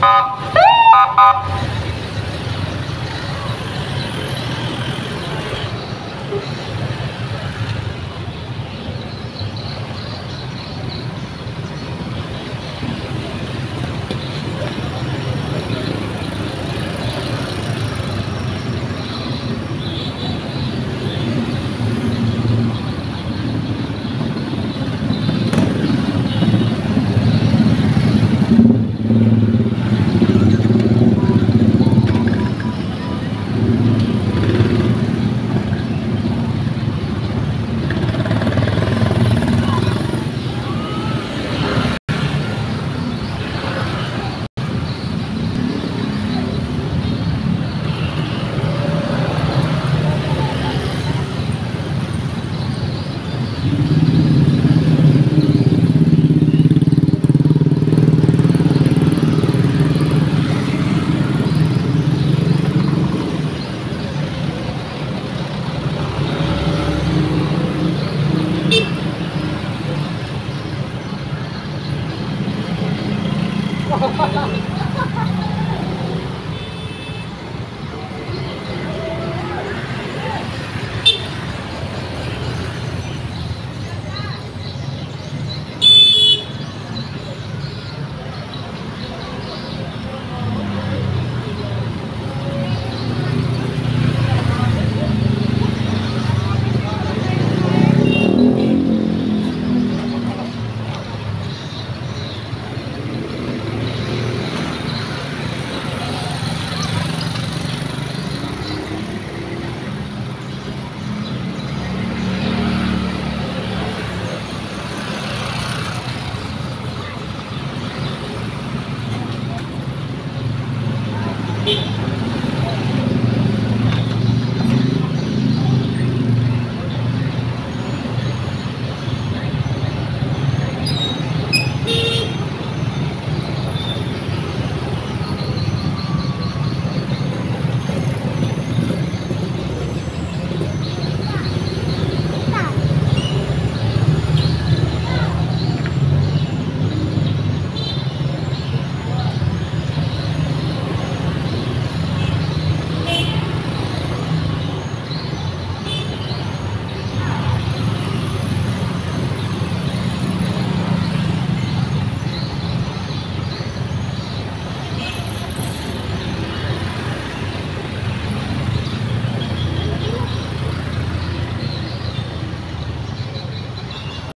you. হবে